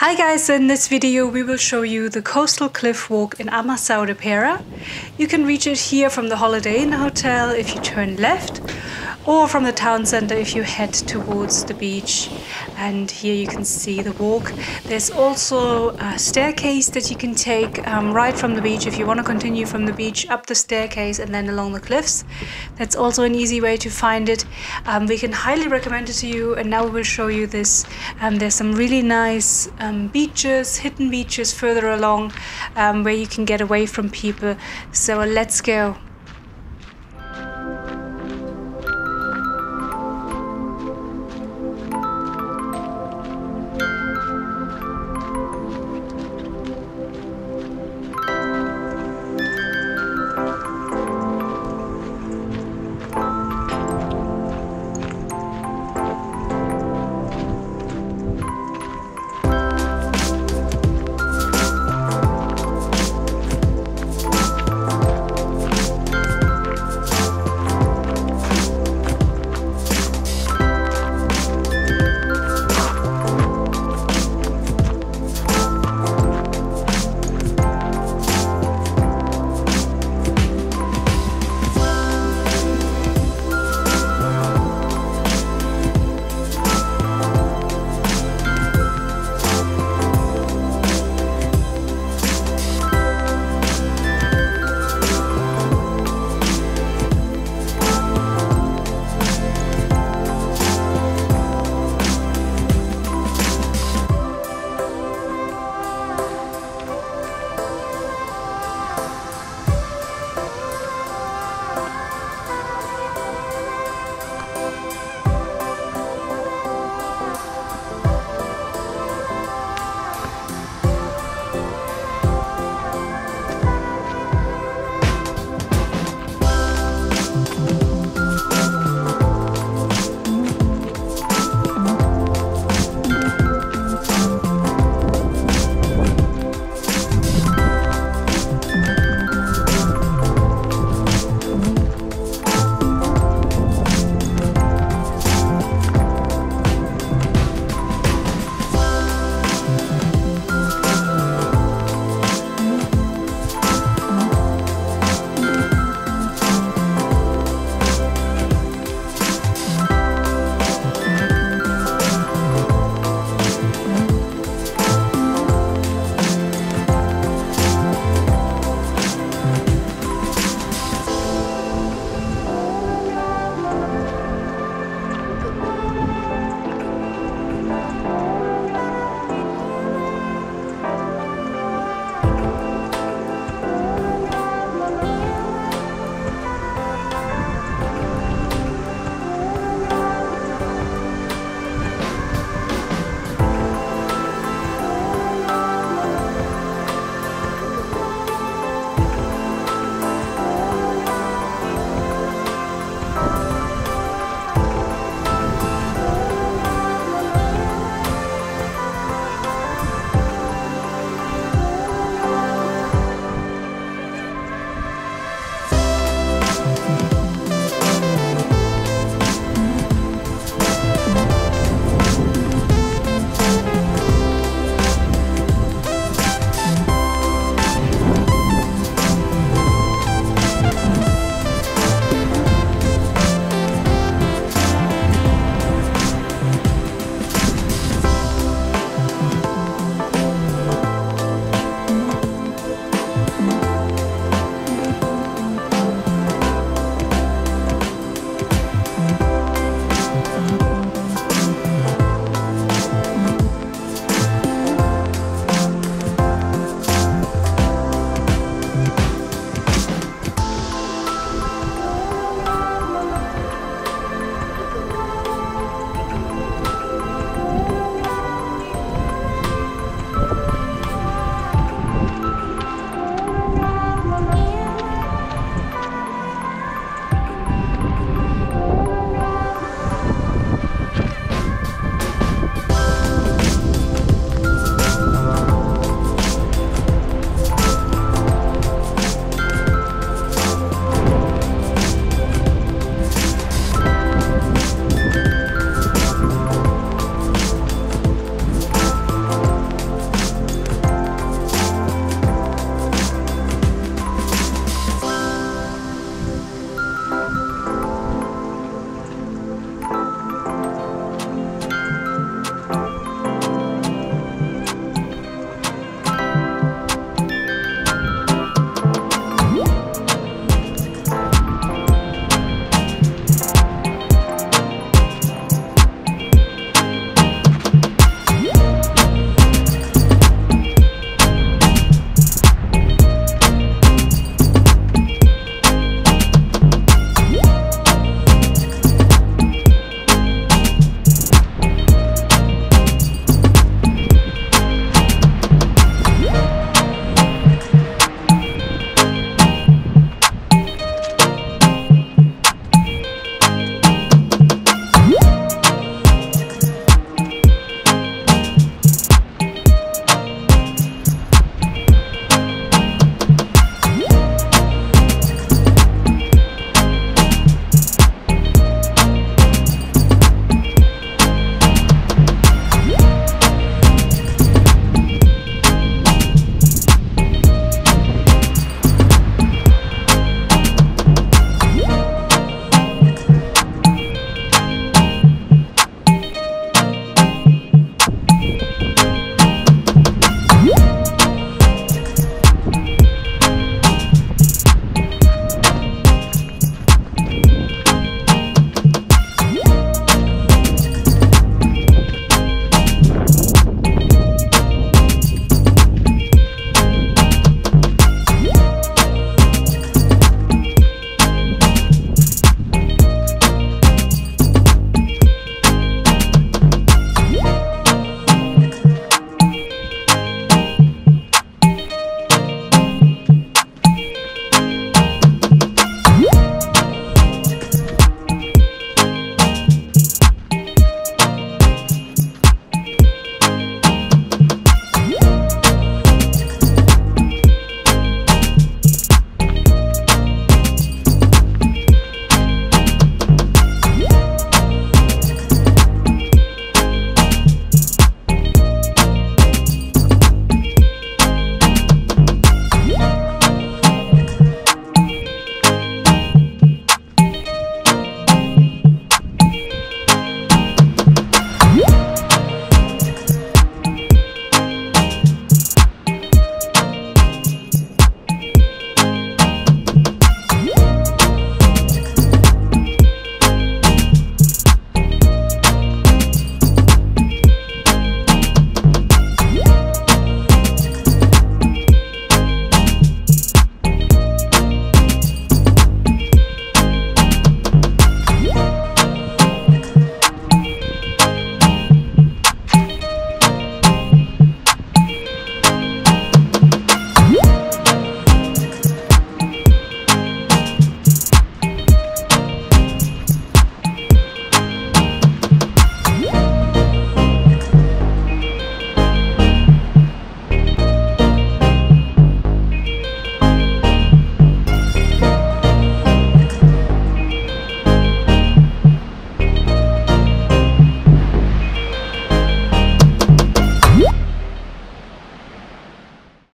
Hi guys, in this video we will show you the coastal cliff walk in Armacao de Pera. You can reach it here from the Holiday Inn Hotel if you turn left or from the town center if you head towards the beach. And here you can see the walk. There's also a staircase that you can take um, right from the beach if you want to continue from the beach up the staircase and then along the cliffs. That's also an easy way to find it. Um, we can highly recommend it to you and now we will show you this. Um, there's some really nice um, beaches hidden beaches further along um, where you can get away from people. So let's go